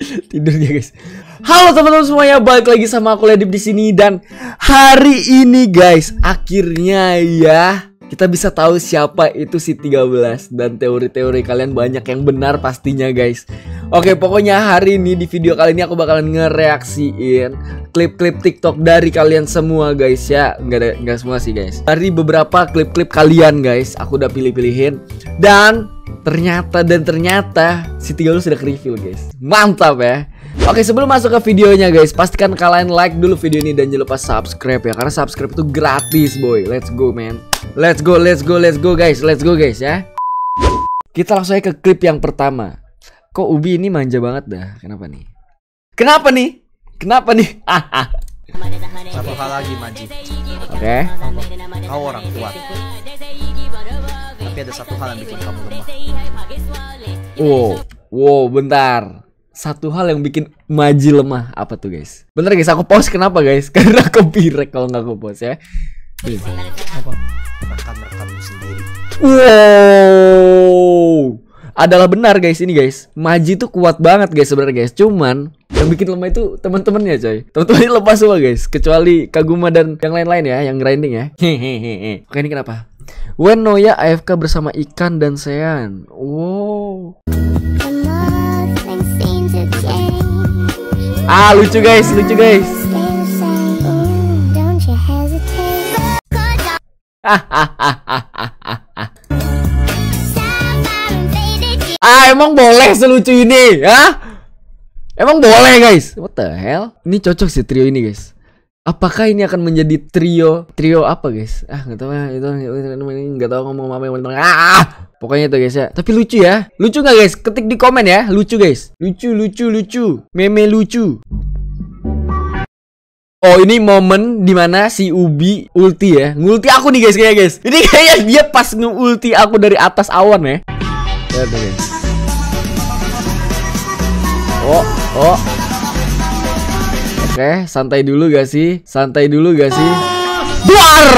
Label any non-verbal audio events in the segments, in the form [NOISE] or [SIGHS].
[LAUGHS] Tidur dia guys. Halo teman-teman semuanya, balik lagi sama aku Ledip di sini dan hari ini guys, akhirnya ya kita bisa tahu siapa itu si 13 dan teori-teori kalian banyak yang benar pastinya guys. Oke, pokoknya hari ini di video kali ini aku bakalan ngereaksiin klip-klip TikTok dari kalian semua guys ya. Enggak enggak semua sih guys. Dari beberapa klip-klip kalian guys, aku udah pilih-pilihin dan ternyata dan ternyata si 13 sudah ke-reveal guys. Mantap ya. Oke sebelum masuk ke videonya guys Pastikan kalian like dulu video ini Dan jangan lupa subscribe ya. Karena subscribe itu gratis boy. Let's go man. Let's go let's go let's go guys. Let's go guys ya. Kita langsung aja ke klip yang pertama. Kok Ubi ini manja banget dah? Kenapa nih? Kenapa nih? Kenapa nih? [LAUGHS] Satu hal lagi Maji. Oke. Kau orang kuat Tapi ada satu hal yang bikin kamu lemah Wow Wow bentar satu hal yang bikin Maji lemah apa tuh guys? Bener guys, aku pause kenapa guys? [LAUGHS] Karena copyright kalau nggak aku pause ya. Nih. Apa? Rekan-rekanmu sendiri Wow, adalah benar guys ini guys. Maji tuh kuat banget guys sebenarnya guys. Cuman yang bikin lemah itu teman-temannya coy. Teman-temannya lepas semua guys, kecuali Kaguma dan yang lain-lain ya, yang grinding ya. [LAUGHS] Hehehe. Oke ini kenapa? When Noya AFK bersama Ikan dan Sean. Wow. Ah lucu guys, lucu guys. [LAUGHS] Ah emang boleh selucu ini ya? Emang boleh guys What the hell Ini cocok sih trio ini guys Apakah ini akan menjadi trio Trio apa guys? Ah nggak tahu ya Itu nggak tahu ngomong apa yang ah, Pokoknya itu guys ya. Tapi lucu ya. Lucu nggak guys? Ketik di komen ya. Lucu guys. Lucu lucu lucu. Meme lucu. Oh ini momen di mana si Ubi ulti ya. Ngulti aku nih guys kayaknya guys. Ini kayaknya dia pas nge-ulti aku dari atas awan ya. Lihat guys. Oh, oh. Oke, santai dulu gak sih? Santai dulu gak sih? Duar!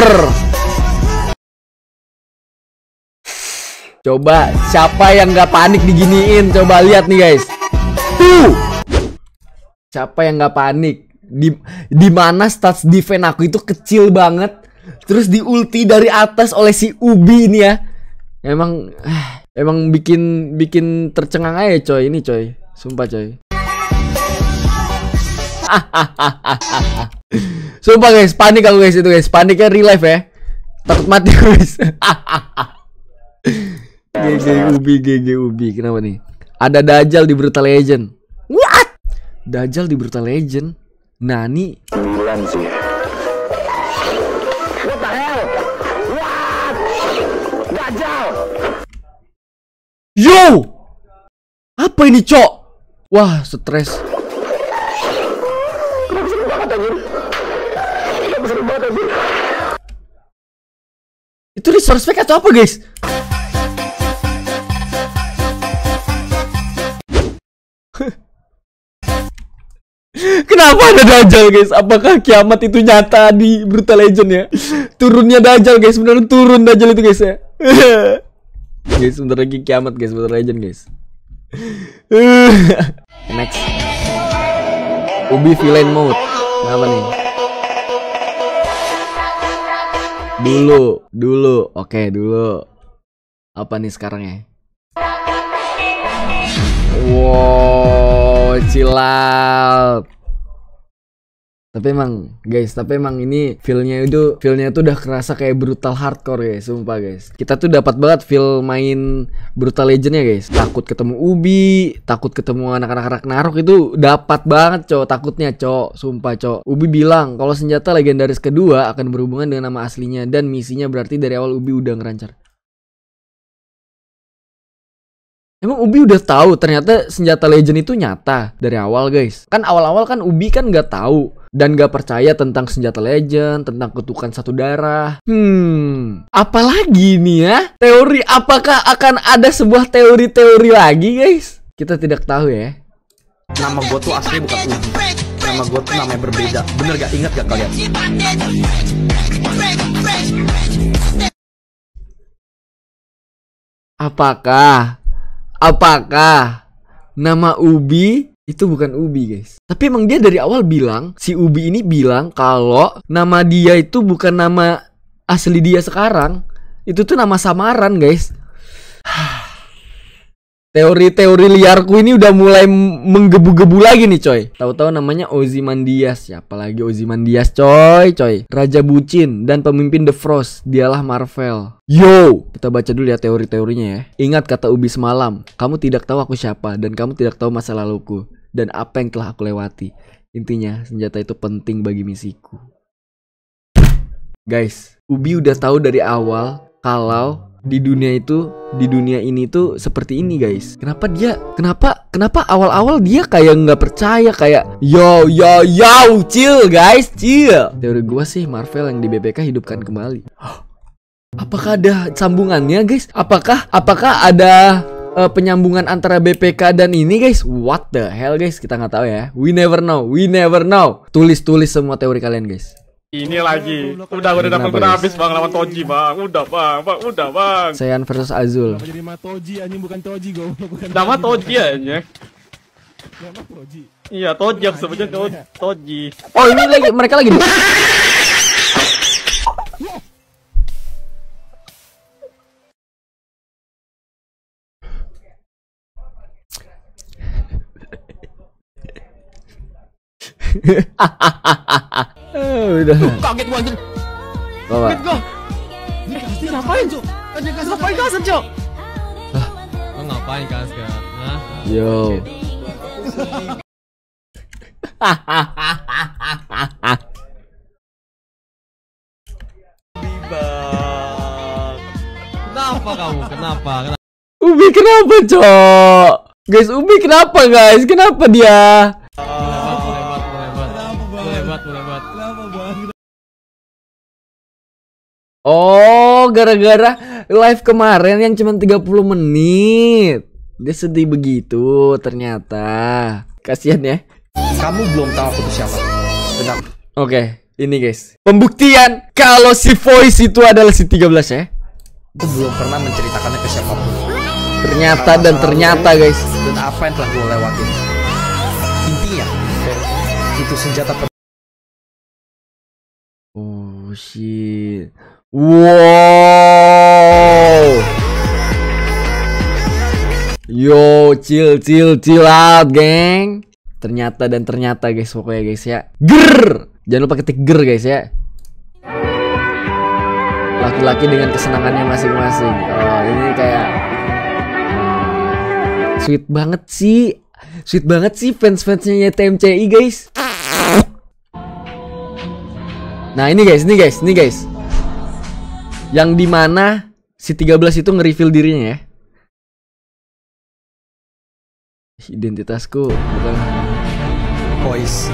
Coba siapa yang gak panik diginiin? Coba lihat nih guys. Tuh. Siapa yang gak panik? Di di mana stats defense aku itu kecil banget. Terus di ulti dari atas oleh si Ubi ini ya. Emang ah, emang bikin bikin tercengang aja coy ini coy. Sumpah coy. [LAUGHS] Sumpah guys, panik aku guys itu guys. Paniknya real life ya. Takut mati guys. [LAUGHS] GG Ubi, GG Ubi. Kenapa nih? Ada Dajjal di Brutal Legend. What? Dajjal di Brutal Legend? Nani? Yo! Apa ini, Cok? Wah, stres. Itu resource pack atau apa, guys? [LAUGHS] Kenapa ada Dajjal guys? Apakah kiamat itu nyata di Brutal Legend ya? Turunnya Dajjal guys, beneran turun Dajjal itu guys ya. [LAUGHS] guys, bentar lagi kiamat guys, Brutal Legend guys. [LAUGHS] Next. Ubi villain mode. Kenapa nih? Dulu, dulu. Oke, dulu. Apa nih sekarang ya? Wow, chill out. Tapi emang guys, tapi emang ini feelnya itu feelnya itu udah kerasa kayak brutal hardcore guys, sumpah guys. Kita tuh dapat banget feel main brutal legend ya guys. Takut ketemu Ubi, takut ketemu anak-anak Narok itu dapat banget cowok takutnya cowok, sumpah cowok. Ubi bilang kalau senjata legendaris kedua akan berhubungan dengan nama aslinya dan misinya berarti dari awal Ubi udah ngerancar. Emang Ubi udah tahu ternyata senjata legend itu nyata dari awal guys. Kan awal-awal kan Ubi kan nggak tahu dan nggak percaya tentang senjata legend, tentang ketukan satu darah. Hmm, apalagi nih ya? Teori apakah akan ada sebuah teori-teori lagi guys? Kita tidak tahu ya. Nama gue tuh asli bukan Ubi Nama gue tuh namanya berbeda Bener gak? Ingat gak kalian? Apakah apakah nama Ubi Itu bukan Ubi guys. Tapi emang dia dari awal bilang Si Ubi ini bilang kalau Nama dia itu bukan nama asli dia sekarang. Itu tuh nama samaran guys [SIGHS] Teori-teori liarku ini udah mulai menggebu-gebu lagi nih coy. Tahu-tahu namanya Ozymandias Siapa lagi Ozymandias coy coy. Raja Bucin dan pemimpin The Frost Dialah Marvel. Yo! Kita baca dulu ya teori-teorinya ya. Ingat kata Ubi semalam Kamu tidak tahu aku siapa Dan kamu tidak tahu masa laluku Dan apa yang telah aku lewati. Intinya senjata itu penting bagi misiku. Guys Ubi udah tahu dari awal Kalau di dunia itu di dunia ini tuh seperti ini guys. Kenapa dia kenapa kenapa awal-awal dia kayak nggak percaya kayak yo yo yo chill guys chill. Teori gua sih Marvel yang di BPK hidupkan kembali. [GASPS] Apakah ada sambungannya guys? Apakah apakah ada eh, penyambungan antara BPK dan ini guys? What the hell guys? Kita nggak tahu ya. We never know we never know. Tulis tulis semua teori kalian guys Ini lagi. Udah udah dapat udah habis Bang lawan Toji, Bang. Udah, Bang. Bang, udah, Bang. Saiyan versus Azul jadi Matoji anjing bukan Toji goblok bukan. Nama Toji aja. Nama Toji. Iya, Toji aku sebutnya To- Toji. oh ini lagi mereka lagi [LAUGHS] Eh, udah Kaget gua anjir. bawa Gua. Ini ngapain, Cuk? Ngapain kasar, Cuk? Lo ngapain Kasgar? Hah? yo Kenapa kamu? Kenapa? Kenapa? Ubi kenapa cok guys Ubi kenapa guys kenapa dia Oh, gara-gara live kemarin yang cuma 30 menit. Dia sedih begitu ternyata. Kasihan ya. Kamu belum tahu aku itu siapa. Benar. Oke, ini guys. Pembuktian kalau si Voice itu adalah si 13 ya. Aku belum pernah menceritakannya ke siapa pun. Ternyata dan ternyata guys. Dan apa yang telah gue lewatin. Intinya, itu senjata Oh shit. Wow. Yo, chill, chill, chill out, geng. Ternyata dan ternyata guys, pokoknya guys ya. Ger. Jangan lupa ketik ger guys ya. Laki-laki dengan kesenangannya masing-masing. Oh, ini kayak sweet banget sih. Sweet banget sih fans-fansnya TMCI guys. Nah ini guys, ini guys, ini guys Yang di mana si 13 itu nge-reveal dirinya ya? Identitasku bukan. Voice.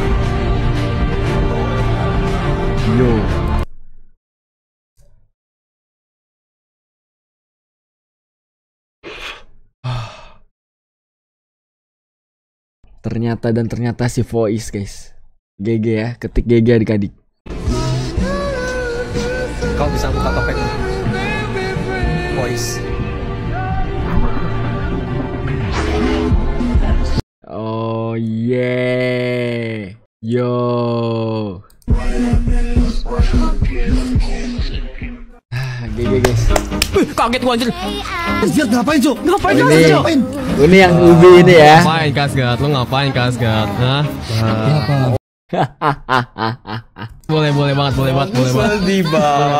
Yo. Ternyata dan ternyata si voice guys. GG ya, ketik GG adik-adik. Kau bisa buka topeng. Voice. Oh yeah. Yo. Ah, GG guys. Kaget gua anjir. Anjir ngapain cuk? Ngapain Ini, Cuk? ini yang ubi ini ya. Ngapain Kasgar? Lo ngapain Kasgar? Hah? [LAUGHS] Boleh, boleh banget, boleh banget, boleh banget. Sedih bang.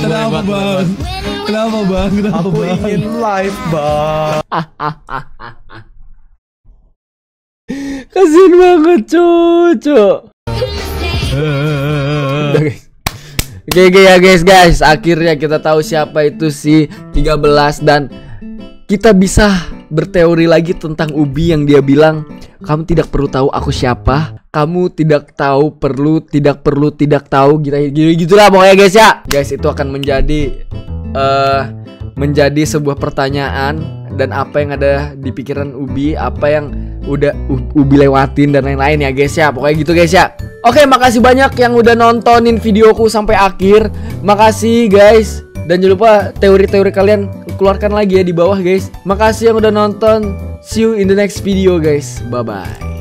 Kenapa bang? Kenapa bang? Kenapa Aku bang? ingin live bang. Kasian banget cucu. Udah guys. GG ya guys guys. Akhirnya kita tahu siapa itu si 13 dan kita bisa berteori lagi tentang Ubi yang dia bilang kamu tidak perlu tahu aku siapa. Kamu tidak tahu perlu tidak perlu tidak tahu gitu gitu gitulah pokoknya guys ya. Guys itu akan menjadi eh menjadi sebuah pertanyaan dan apa yang ada di pikiran Ubi, apa yang udah Ubi lewatin dan lain-lain ya guys ya. Pokoknya gitu guys ya. Oke, makasih banyak yang udah nontonin videoku sampai akhir. Makasih guys. Dan jangan lupa teori-teori kalian keluarkan lagi ya di bawah guys. Makasih yang udah nonton. See you in the next video guys. Bye bye.